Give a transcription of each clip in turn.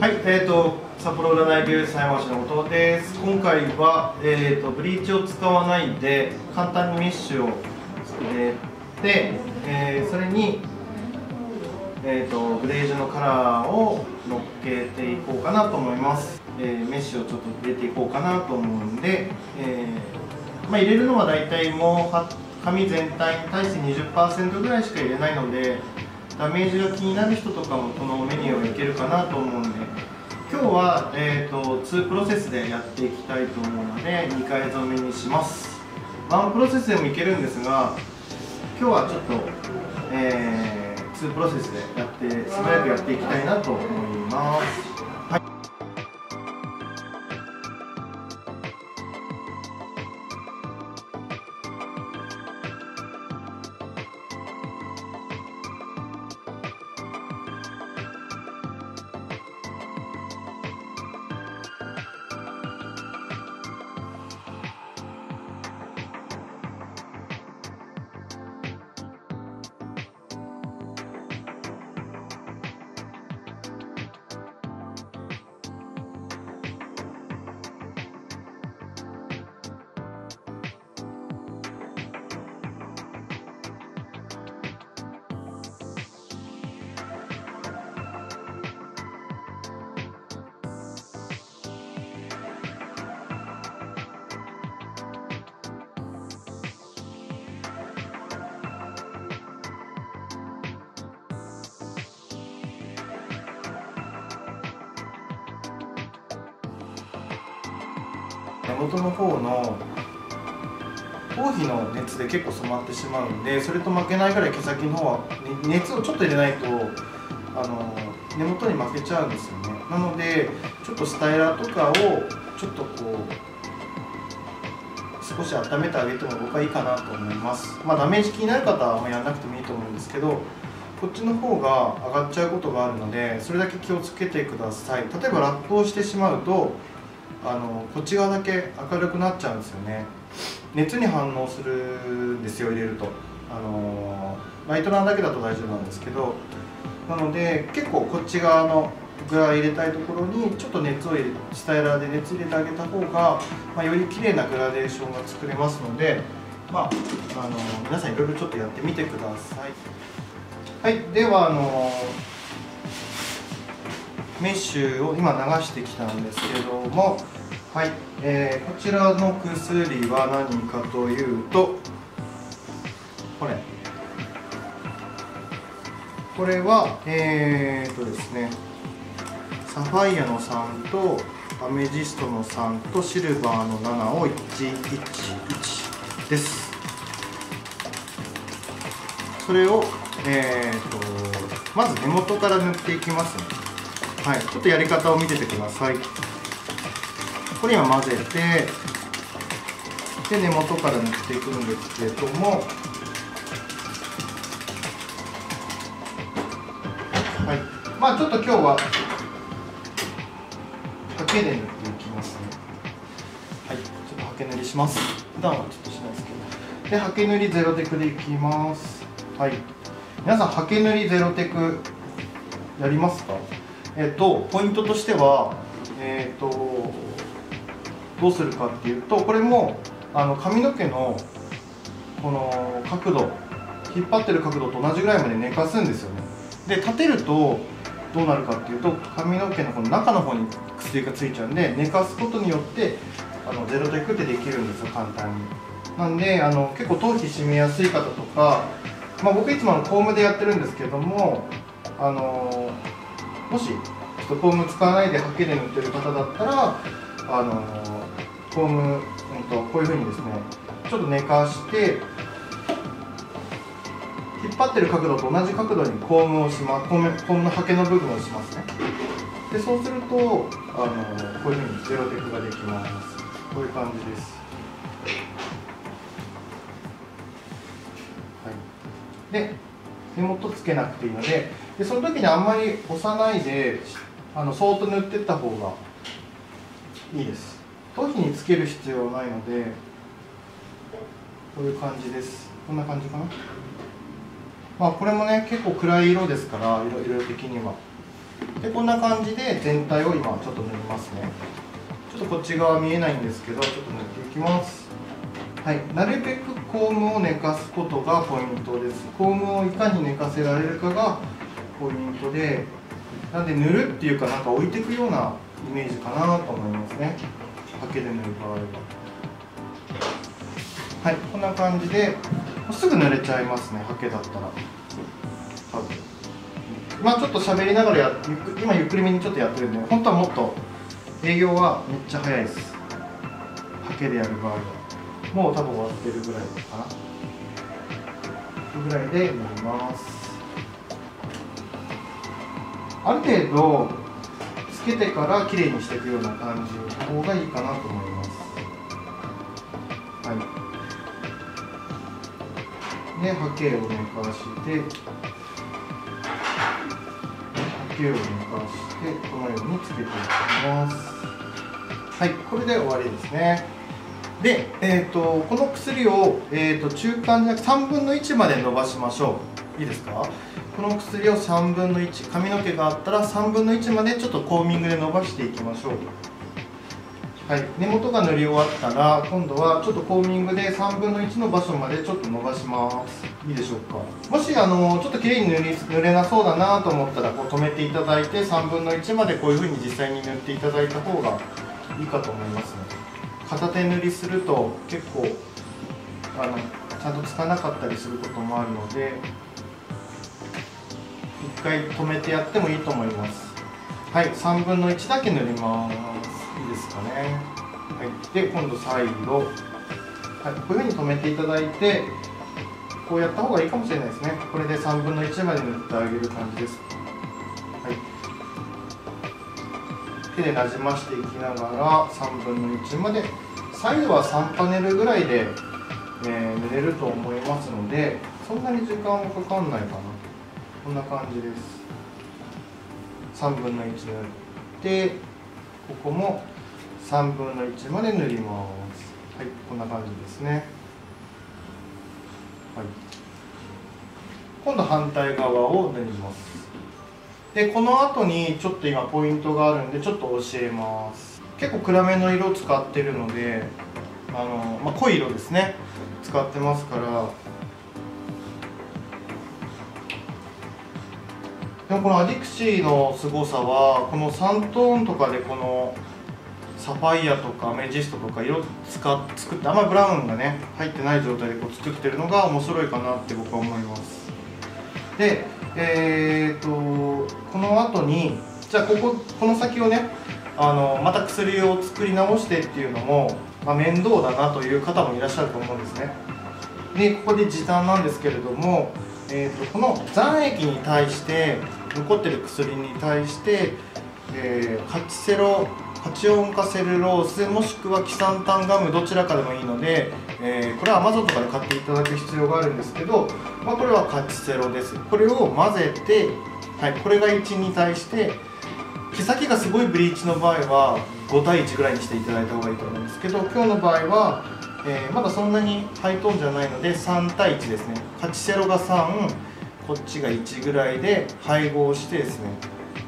はい、えーと、札幌占い美容師狭山市の後藤です。今回は、えーと、ブリーチを使わないで簡単にメッシュを入れて、えー、それに、えーと、グレージュのカラーを乗っけていこうかなと思います、えー、メッシュをちょっと入れていこうかなと思うんで、えー、まあ、入れるのは大体もう髪全体に対して20%ぐらいしか入れないのでダメージが気になる人とかもこのメニューはいけるかなと思うんで。今日は、えーと、2プロセスでやっていきたいと思うので2回染めにします。1プロセスでもいけるんですが今日はちょっと、えー、2プロセスでやって素早くやっていきたいなと思います。根元の方の頭皮の熱で結構染まってしまうんでそれと負けないぐらい毛先の方は熱をちょっと入れないとあの根元に負けちゃうんですよね。なのでちょっとスタイラーとかをちょっとこう少し温めてあげても僕はいいかなと思います。まあダメージ気になる方はあんまやらなくてもいいと思うんですけどこっちの方が上がっちゃうことがあるのでそれだけ気をつけてください。例えばラップをしてしまうとあのこっち側だけ明るくなっちゃうんですよね。熱に反応するんですよ入れると。あのライトナーだけだと大丈夫なんですけどなので結構こっち側のグラ入れたいところにちょっと熱を入れスタイラーで熱入れてあげた方が、まあ、より綺麗なグラデーションが作れますので、まあ、あの皆さんいろいろちょっとやってみてください。はい、ではあのメッシュを今流してきたんですけども、はいえー、こちらの薬は何かというとこれ。これはえー、っとですねサファイアの3とアメジストの3とシルバーの7を111です。それを、えーと、とまず根元から塗っていきますね。はい、ちょっとやり方を見ててください。これ今混ぜてで根元から塗っていくんですけれども。はい。まあちょっと今日はハケで塗っていきますね。はい。ちょっとハケ塗りします。普段はちょっとしないですけど。でハケ塗りゼロテクでいきます。はい。皆さんハケ塗りゼロテクやりますか？えっと、ポイントとしては、えっと、どうするかっていうとこれもあの髪の毛のこの角度引っ張ってる角度と同じぐらいまで寝かすんですよね。で立てるとどうなるかっていうと髪の毛のこの中の方に薬がついちゃうんで寝かすことによってあのゼロテクってできるんですよ簡単に。なんであの結構頭皮締めやすい方とか、まあ、僕いつもコームでやってるんですけどもあのもしちょっとコーム使わないでハケで塗ってる方だったらあのコーム、うんと、こういうふうにですねちょっと寝かして引っ張ってる角度と同じ角度にコームをしますコームコームのハケの部分をしますね。でそうするとあのこういうふうにゼロテクができます。こういう感じです。はい。で根元つけなくていいのででその時にあんまり押さないであのそーっと塗ってった方がいいです。頭皮につける必要ないのでこういう感じです。こんな感じかな。まあこれもね結構暗い色ですから色色的には。でこんな感じで全体を今ちょっと塗りますね。ちょっとこっち側見えないんですけどちょっと塗っていきます。はい。なるべくコームを寝かすことがポイントです。コームをいかに寝かせられるかがポイントでなんで塗るっていうかなんか置いていくようなイメージかなと思いますね。ハケで塗る場合は。はいこんな感じですぐ塗れちゃいますねハケだったら。多分。まあちょっと喋りながらや今ゆっくりめにちょっとやってるんで本当はもっと営業はめっちゃ早いです。ハケでやる場合は。もう多分終わってるぐらいかな。ぐらいで塗ります。ある程度つけてからきれいにしていくような感じの方がいいかなと思います。はい。で波形を寝かして波形を寝かしてこのようにつけていきます。はいこれで終わりですね。で、えーと、この薬を、えーと、中間じゃなく3分の1まで伸ばしましょう。いいですか？この薬を3分の1髪の毛があったら3分の1までちょっとコーミングで伸ばしていきましょう。はい。根元が塗り終わったら今度はちょっとコーミングで3分の1の場所までちょっと伸ばします。いいでしょうか。もしあのちょっと綺麗に塗り塗れなそうだなと思ったらこう止めていただいて3分の1までこういう風に実際に塗っていただいた方がいいかと思いますね片手塗りすると結構あのちゃんとつかなかったりすることもあるので1回止めてやってもいいと思います。はい3分の1だけ塗ります。いいですかね。はいで今度再度。はい、こういうふうに止めていただいてこうやった方がいいかもしれないですね。これで3分の1まで塗ってあげる感じです。はい。手でなじましていきながら3分の1までサイドは3パネルぐらいで、えー、塗れると思いますのでそんなに時間はかかんないかな。こんな感じです。3分の1塗ってここも3分の1まで塗ります。はいこんな感じですね。はい。今度反対側を塗ります。でこの後にちょっと今ポイントがあるんでちょっと教えます。結構暗めの色を使ってるのであの、まあ、濃い色ですね。使ってますからでもこのアディクシーの凄さはこの3トーンとかでこのサファイアとかアメジストとか色使っ作ってあんまりブラウンがね入ってない状態でこう作ってるのが面白いかなって僕は思います。でえーと、この後にじゃあこここの先をねあのまた薬を作り直してっていうのも、まあ、面倒だなという方もいらっしゃると思うんですね。でここで時短なんですけれども、えーと、とこの残液に対して残ってる薬に対して、えー、カチセロカチオン化セルロースもしくはキサンタンガムどちらかでもいいので、えー、これは Amazon とかで買っていただく必要があるんですけど、まあ、これはカチセロです。これを混ぜて、はい、これが1に対して毛先がすごいブリーチの場合は5対1ぐらいにしていただいた方がいいと思うんですけど今日の場合は、えー、まだそんなにハイトーンじゃないので3対1ですね。カチセロが3こっちが1ぐらいで配合してですね、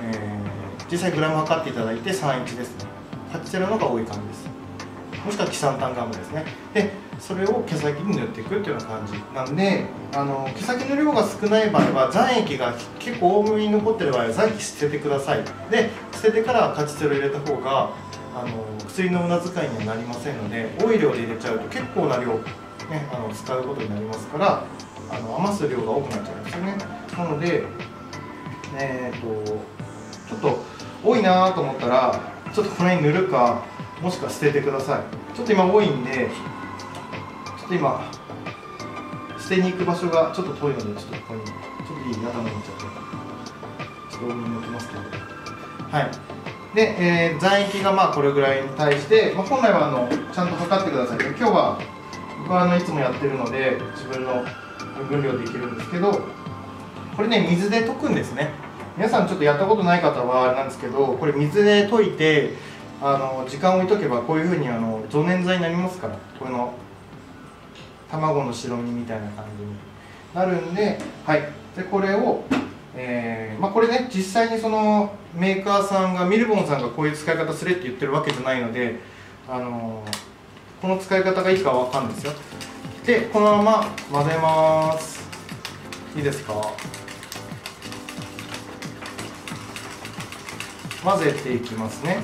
えー、実際グラム測っていただいて31ですね。8セロのが多い感じです。もしくはキサンタンガムですね。でそれを毛先に塗っていくっていうような感じなんであの毛先の量が少ない場合は残液が結構多めに残ってる場合は残液捨ててください。で捨ててからカチセロ入れた方があの薬の無駄遣いにはなりませんので多い量で入れちゃうと結構な量、ね、あの使うことになりますからあの余す量が多くなっちゃうんですよね。なのでえっ、ー、とちょっと多いなと思ったらちょっとこの辺塗るかもしくは捨ててください。ちょっと今多いんでちょっと今捨てに行く場所がちょっと遠いのでちょっとここにちょっといい頭にっちゃってちょっと多めに塗ってますけど。はい。で、えー、残液がまあこれぐらいに対して、まあ、本来はあのちゃんと測ってください。今日は僕はあのいつもやってるので自分の分量でいけるんですけどこれね水で溶くんですね。皆さんちょっとやったことない方はあれなんですけどこれ水で溶いてあの時間置いとけばこういうふうにあの増粘剤になりますから。この卵の白身みたいな感じに。なるんではい。でこれをえーまあ、これね実際にそのメーカーさんがミルボンさんがこういう使い方するって言ってるわけじゃないので、あの、この使い方がいいかわかんないですよ。でこのまま混ぜます。いいですか？混ぜていきますね。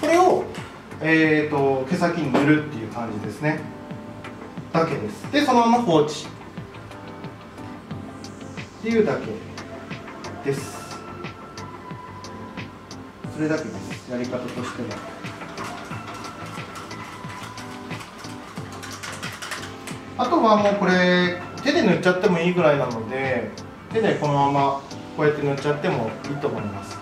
これを、えーと、毛先に塗るっていう感じですね。だけです。でそのまま放置。っていうだけです。それだけです。やり方としては。あとはもうこれ手で塗っちゃってもいいぐらいなので手でこのままこうやって塗っちゃってもいいと思います。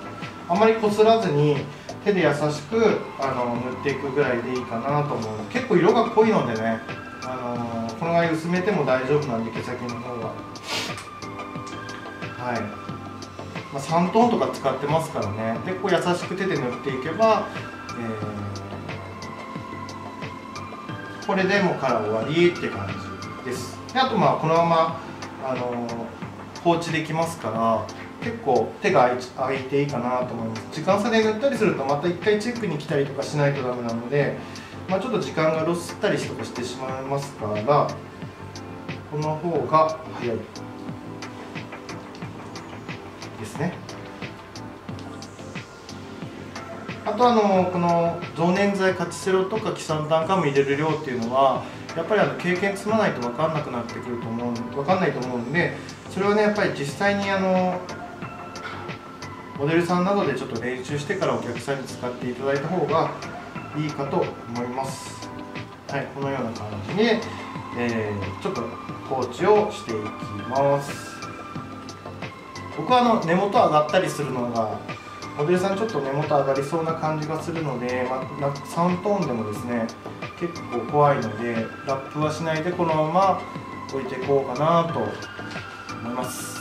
あまりこすらずに手で優しくあの塗っていくぐらいでいいかなと思う。結構色が濃いのでねあのこのぐらい薄めても大丈夫なんで毛先の方がはい、まあ、3トーンとか使ってますからね。でこう優しく手で塗っていけば、えー、これでもうカラー終わりって感じです。であとまあこのままあの放置できますから結構手が空いていいかなと思います。時間差で塗ったりするとまた1回チェックに来たりとかしないとダメなので、まあ、ちょっと時間がロスったりとかしてしまいますからこの方が早いですね。あとあのこの増粘剤カチセロとかキサンタンカム入れる量っていうのはやっぱりあの経験積まないと分かんなくなってくると思う分かんないと思うんでそれはねやっぱり実際にあのモデルさんなどでちょっと練習してからお客さんに使っていただいた方がいいかと思います。はいこのような感じで、えー、ちょっと放置をしていきます。僕はあの根元上がったりするのがモデルさんちょっと根元上がりそうな感じがするので、まあ、3トーンでもですね結構怖いのでラップはしないでこのまま置いていこうかなと思います。